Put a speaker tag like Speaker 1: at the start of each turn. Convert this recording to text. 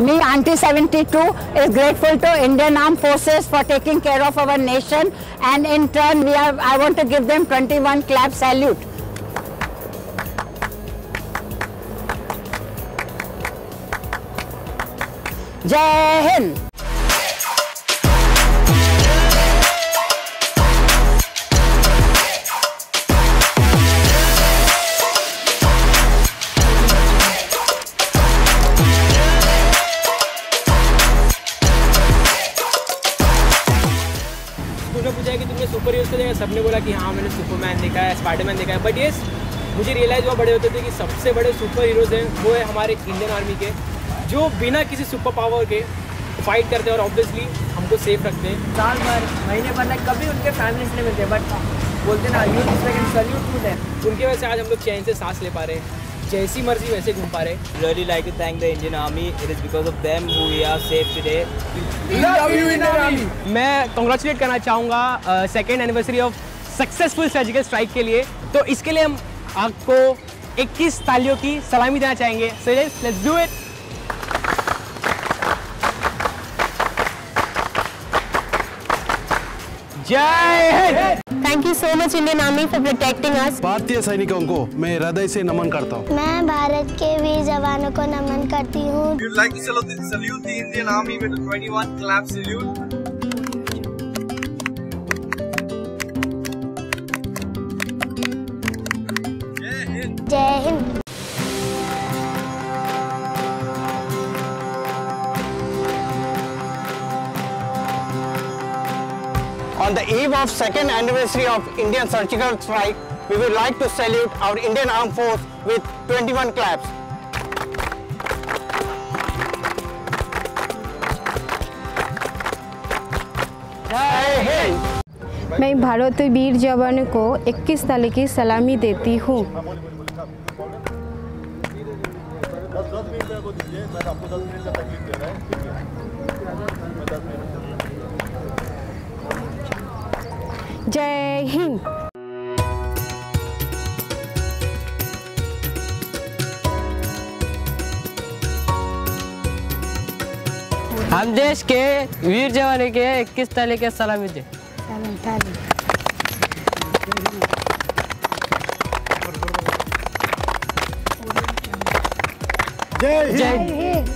Speaker 1: Me, Auntie 72, is grateful to Indian Armed Forces for taking care of our nation, and in turn, we are. I want to give them 21 clap salute. Jai Hind.
Speaker 2: तुमने पूछा कि तुमने super heroes को देखा सबने बोला कि हाँ मैंने सुपरमैन देखा है स्पाइडरमैन देखा है बट ये मुझे रियलाइज़ हुआ बड़े होते थे कि सबसे बड़े सुपर हीरोज हैं वो है हमारे इंडियन आर्मी के जो बिना किसी सुपर पावर के फाइट करते हैं और ऑब्वियसली हमको सेफ़ रखते हैं।
Speaker 3: साल भर महीने भर में कभी उनके फैमिली से नहीं मिलते बट बोलते ना यू सल्यूट टू देम
Speaker 2: उनकी वजह से आज हम लोग चैन से सांस ले पा रहे हैं। जैसी मर्ज़ी वैसे घूम पा रहे। हैं
Speaker 4: really like to thank the Indian Army. It is because of them who we are. Safe today.
Speaker 2: मैं कॉन्ग्रेचुलेट करना चाहूँगा second anniversary of successful surgical strike के लिए। तो इसके लिए हम आपको 21 तालियों की सलामी देना चाहेंगे। सो let's do it Jai Hind!
Speaker 5: Thank you so much Indian army for protecting us
Speaker 6: भारतीय सैनिकों को मैं हृदय से नमन करता हूँ।
Speaker 5: मैं भारत के वीर जवानों को नमन करती हूँ। जय Hind
Speaker 7: On the eve of second anniversary of Indian surgical strike, we would like to salute our Indian Armed Force with 21 claps.
Speaker 8: मैं भारतीय वीर जवानों को 21 ताले की सलामी देती हूँ जय हिंद
Speaker 3: हम देश के वीर जवानों के इक्कीस तारीख के सलामी दे जय हिंद।